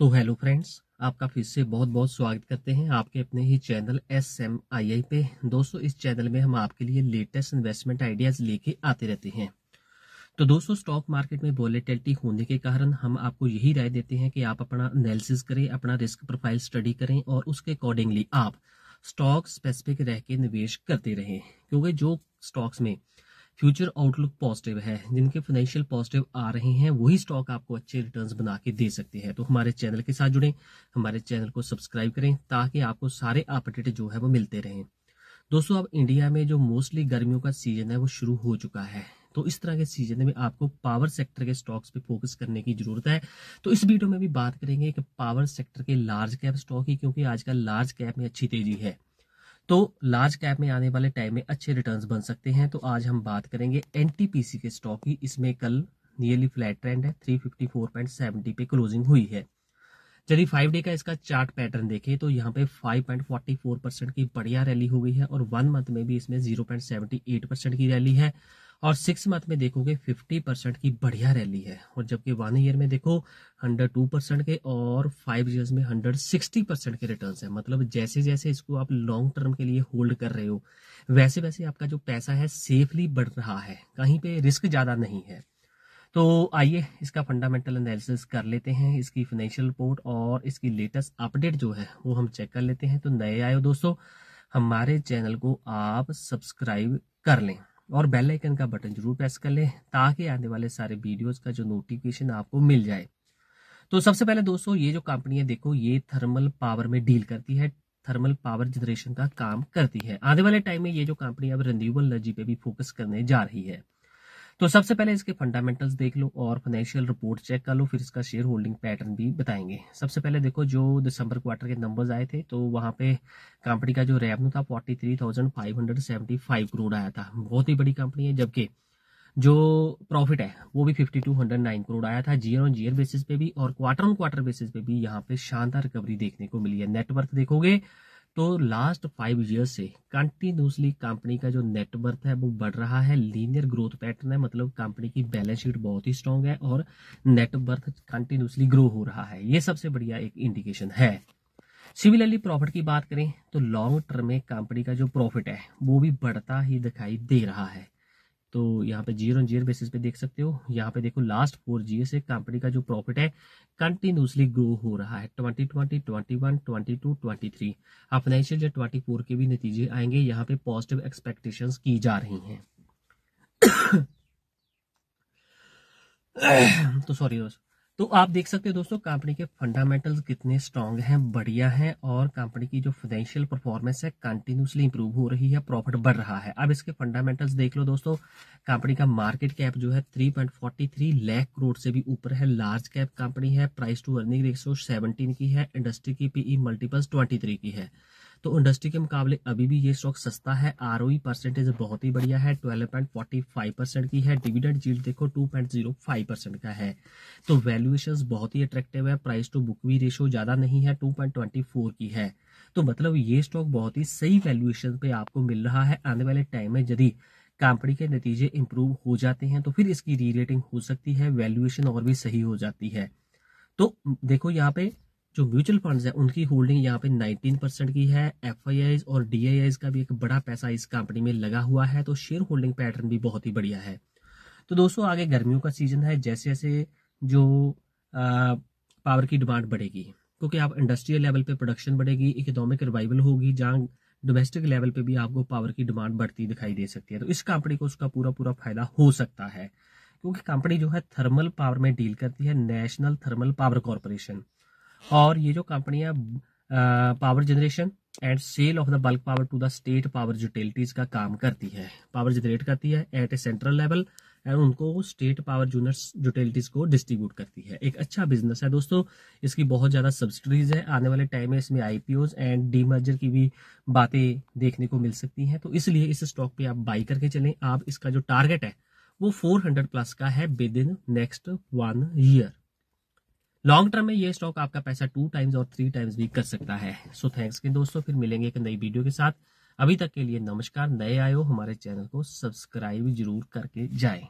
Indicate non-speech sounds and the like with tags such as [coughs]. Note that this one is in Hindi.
तो हेलो फ्रेंड्स आपका फिर से बहुत बहुत स्वागत करते हैं आपके अपने ही channel S M I I पे। दोस्तों, इस चैनल में हम आपके लिए लेटेस्ट इन्वेस्टमेंट आइडियाज़ लेके आते रहते हैं। तो दोस्तों, स्टॉक मार्केट में वॉलेटिलिटी होने के कारण हम आपको यही राय देते हैं कि आप अपना एनालिसिस करें, अपना रिस्क प्रोफ़ाइल स्टडी करें और उसके अकॉर्डिंगली आप स्टॉक स्पेसिफिक रह के निवेश करते रहें। क्योंकि जो स्टॉक्स में फ्यूचर आउटलुक पॉजिटिव है। जिनके फाइनेंशियल पॉजिटिव आ रहे हैं, वही स्टॉक आपको अच्छे रिटर्न्स बना के दे सकते हैं। तो हमारे चैनल के साथ जुड़ें, हमारे चैनल को सब्सक्राइब करें, ताकि आपको सारे अपडेट जो है, वो मिलते रहें। दोस्तों, अब इंडिया में जो मोस्टली गर्मियों का सीज़न है, वो शुरू हो चुका है। तो इस तरह के सीज़न में आपको पावर सेक्टर के स्टॉक्स पे फोकस करने की ज़रूरत है। तो इस वीडियो में भी बात करेंगे कि पावर सेक्टर के लार्ज कैप स्टॉक ही, क्योंकि आजकल लार्ज कैप में अच्छी तेज़ी है। तो लार्ज कैप में आने वाले टाइम में अच्छे रिटर्न बन सकते हैं। तो आज हम बात करेंगे एनटीपीसी के स्टॉक की। इसमें कल नियरली फ्लैट ट्रेंड है 354.70 पे क्लोजिंग हुई है। यदि फाइव डे का इसका चार्ट पैटर्न देखें। तो यहाँ पे 5.44 परसेंट की बढ़िया रैली हो गई है और वन मंथ में भी इसमें 0.78 परसेंट की रैली है। और सिक्स मंथ में देखोगे फिफ्टी परसेंट की बढ़िया रैली है। और जबकि वन ईयर में देखो हंड्रेड टू परसेंट के और फाइव ईयर्स में हंड्रेड सिक्सटी परसेंट के रिटर्न है। मतलब जैसे जैसे इसको आप लॉन्ग टर्म के लिए होल्ड कर रहे हो, वैसे वैसे आपका जो पैसा है सेफली बढ़ रहा है। कहीं पे रिस्क ज़्यादा नहीं है। तो आइए इसका फंडामेंटल एनालिसिस कर लेते हैं, इसकी फाइनेंशियल रिपोर्ट और इसकी लेटेस्ट अपडेट जो है, वो हम चेक कर लेते हैं। तो नए हो दोस्तों, हमारे चैनल को आप सब्सक्राइब कर लें। और बेल आइकन का बटन ज़रूर प्रेस कर लें ताकि आने वाले सारे वीडियोस का जो नोटिफिकेशन आपको मिल जाए। तो सबसे पहले दोस्तों, ये जो कंपनी है, देखो, ये थर्मल पावर में डील करती है थर्मल पावर जनरेशन का काम करती है। आने वाले टाइम में ये जो कंपनी अब रिन्यूबल एनर्जी पे भी फोकस करने जा रही है। तो सबसे पहले इसके फंडामेंटल्स देख लो और फाइनेंशियल रिपोर्ट चेक कर लो, फिर इसका शेयर होल्डिंग पैटर्न भी बताएँगे। सबसे पहले देखो, जो दिसंबर क्वार्टर के नंबर्स आए थे तो वहाँ पे कंपनी का जो रेवेन्यू था forty three thousand five hundred seventy five crore आया था। बहुत ही बड़ी कंपनी है, जबकि जो प्रॉफिट है, वो भी fifty two hundred nine crore आया था जीयर ऑन जीयर बेसिस पे भी और क्वार्टर ऑन क्वार्टर बेसिस पे भी यहाँ पे शानदार रिकवरी देखने को मिली है। नेटवर्क देखोगे तो लास्ट फाइव ईयर से कंटिन्यूसली कंपनी का जो नेटवर्थ है, वो बढ़ रहा है। लीनियर ग्रोथ पैटर्न है मतलब कंपनी की बैलेंस शीट बहुत ही स्ट्रांग है और नेटवर्थ कंटिन्यूसली ग्रो हो रहा है। ये सबसे बढ़िया एक इंडिकेशन है। सिमिलरली प्रॉफिट की बात करें तो लॉन्ग टर्म में कंपनी का जो प्रॉफिट है, वो भी बढ़ता ही दिखाई दे रहा है। तो यहाँ पे ज़ीरो ज़ीरो बेसिस पे देख सकते हो। यहाँ पे देखो लास्ट फोर ज़ीरो से कंपनी का जो प्रॉफिट है कंटिन्यूसली ग्रो हो रहा है। Twenty twenty twenty one twenty two twenty three अब फाइनेंशियल ट्वेंटी फोर के भी नतीजे आएँगे। यहाँ पे पॉजिटिव एक्सपेक्टेशन की जा रही है। [coughs] तो सॉरी दोस्तों तो आप देख सकते हैं दोस्तों कंपनी के फंडामेंटल्स कितने स्ट्रांग हैं, बढ़िया हैं, और कंपनी की जो फाइनेंशियल परफॉर्मेंस है कंटिन्यूसली इंप्रूव हो रही है प्रॉफिट बढ़ रहा है। अब इसके फंडामेंटल्स देख लो दोस्तों कंपनी का मार्केट कैप जो है 3.43 लाख करोड़ से भी ऊपर है। लार्ज कैप कंपनी है प्राइस टू अर्निंग रेशियो 17 की है इंडस्ट्री की पीई मल्टीपल्स 23 की है। तो इंडस्ट्री के मुकाबले अभी भी ये स्टॉक सस्ता है। आरओई परसेंटेज बहुत ही बढ़िया है। Twelve point forty five percent की है। डिविडेंड जील देखो two point zero five percent का है। तो वैल्यूएशन बहुत ही अट्रैक्टिव है। प्राइस टू बुक भी रेशियो ज़्यादा नहीं है। टू पॉइंट ट्वेंटी फोर की है। तो मतलब ये स्टॉक बहुत ही सही वैल्यूएशन पे आपको मिल रहा है। आने वाले टाइम में यदि कंपनी के नतीजे इंप्रूव हो जाते हैं तो फिर इसकी रीरेटिंग हो सकती है। वैल्यूएशन और भी सही हो जाती है। तो देखो यहाँ पे जो म्यूचुअल फंड्स है उनकी होल्डिंग यहाँ पे 19 परसेंट की है। एफ़ और डी का भी एक बड़ा पैसा इस कंपनी में लगा हुआ है तो शेयर होल्डिंग पैटर्न भी बहुत ही बढ़िया है। तो दोस्तों आगे गर्मियों का सीज़न है जैसे जैसे जो आ, पावर की डिमांड बढ़ेगी क्योंकि आप इंडस्ट्रियल लेवल पे प्रोडक्शन बढ़ेगी इकोनॉमिक रिवाइवल होगी जहाँ डोमेस्टिक लेवल पे भी आपको पावर की डिमांड बढ़ती दिखाई दे सकती है। तो इस कंपनी को उसका पूरा पूरा फ़ायदा हो सकता है क्योंकि कंपनी जो है थर्मल पावर में डील करती है नेशनल थर्मल पावर कॉरपोरेशन। और ये जो कंपनी है power generation and sale of the bulk power to the state power utilities का काम करती है। पावर जनरेट करती है at a central level and उनको स्टेट पावर जूनियर्स यूटिलिटीज को डिस्ट्रीब्यूट करती है। एक अच्छा बिज़नेस है दोस्तों। इसकी बहुत ज़्यादा सब्सिडीज है। आने वाले टाइम में इसमें आईपीओ एंड डीमर्जर की भी बातें देखने को मिल सकती हैं। तो इसलिए इस स्टॉक पे आप बाई करके चलें। आप इसका जो टारगेट है, वो 400 प्लस का है within next one year long term में ये स्टॉक आपका पैसा टू टाइम्स और थ्री टाइम्स भी कर सकता है। सो थैंक्स के दोस्तों, फिर मिलेंगे एक नई वीडियो के साथ। अभी तक के लिए नमस्कार, नए आयो हमारे चैनल को सब्सक्राइब ज़रूर करके जाएँ।